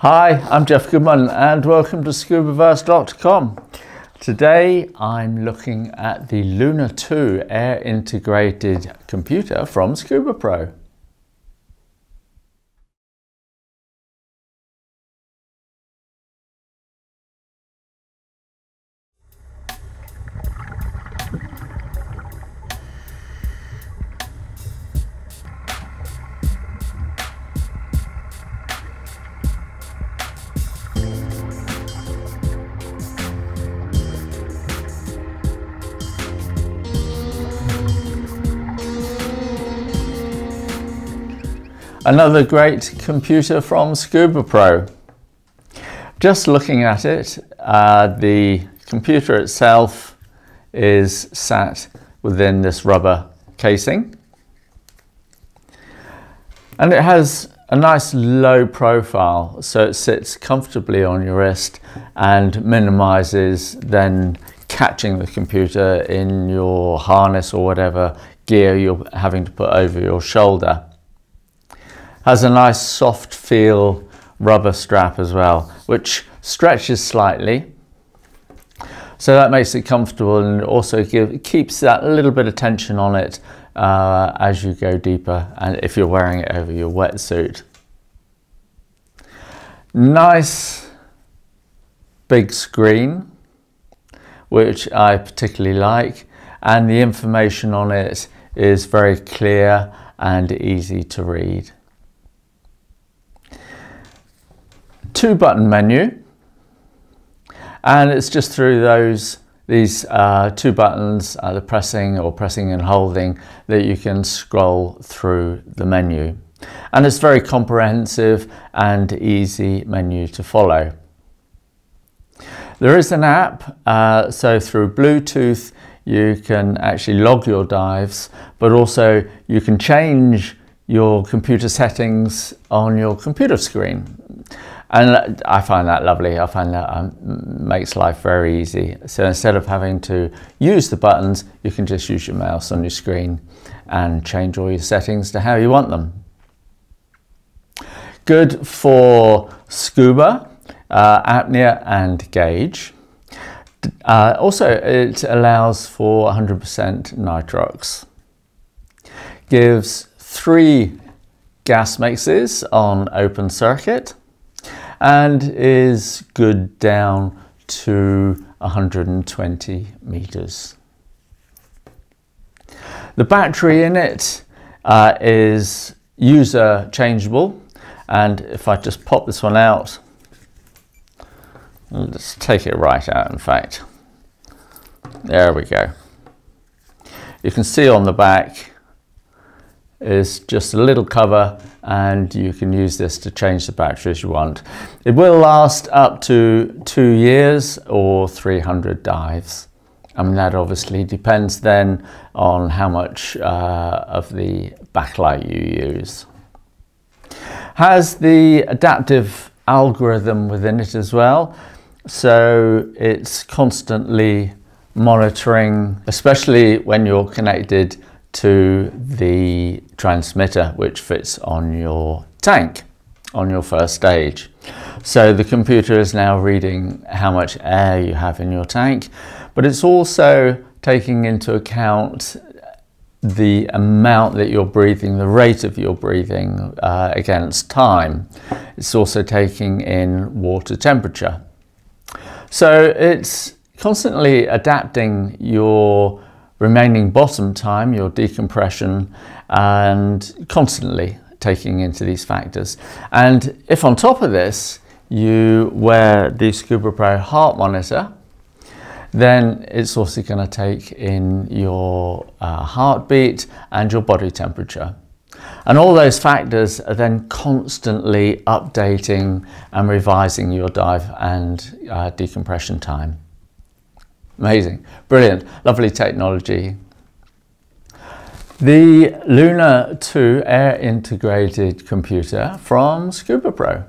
Hi, I'm Jeff Goodman and welcome to scubaverse.com. Today I'm looking at the Luna 2 air integrated computer from Scubapro. Another great computer from Scubapro. Just looking at it, uh, the computer itself is sat within this rubber casing. And it has a nice low profile, so it sits comfortably on your wrist and minimizes then catching the computer in your harness or whatever gear you're having to put over your shoulder. Has a nice soft feel rubber strap as well, which stretches slightly. So that makes it comfortable and also give, keeps that little bit of tension on it uh, as you go deeper and if you're wearing it over your wetsuit. Nice big screen, which I particularly like, and the information on it is very clear and easy to read. Two button menu and it's just through those these uh, two buttons, either pressing or pressing and holding, that you can scroll through the menu. And it's very comprehensive and easy menu to follow. There is an app, uh, so through Bluetooth you can actually log your dives, but also you can change your computer settings on your computer screen. And I find that lovely. I find that um, makes life very easy. So instead of having to use the buttons, you can just use your mouse on your screen and change all your settings to how you want them. Good for scuba, uh, apnea and gauge. Uh, also, it allows for 100% nitrox. Gives three gas mixes on open circuit and is good down to 120 meters. The battery in it uh, is user changeable and if I just pop this one out let's take it right out in fact there we go you can see on the back is just a little cover and you can use this to change the battery as you want. It will last up to two years or 300 dives. I mean, that obviously depends then on how much uh, of the backlight you use. Has the adaptive algorithm within it as well. So it's constantly monitoring, especially when you're connected to the transmitter which fits on your tank on your first stage. So the computer is now reading how much air you have in your tank, but it's also taking into account the amount that you're breathing, the rate of your breathing uh, against time. It's also taking in water temperature. So it's constantly adapting your remaining bottom time, your decompression, and constantly taking into these factors. And if on top of this, you wear the Scubapro heart monitor, then it's also going to take in your uh, heartbeat and your body temperature. And all those factors are then constantly updating and revising your dive and uh, decompression time. Amazing, brilliant, lovely technology. The Luna 2 air integrated computer from Scubapro.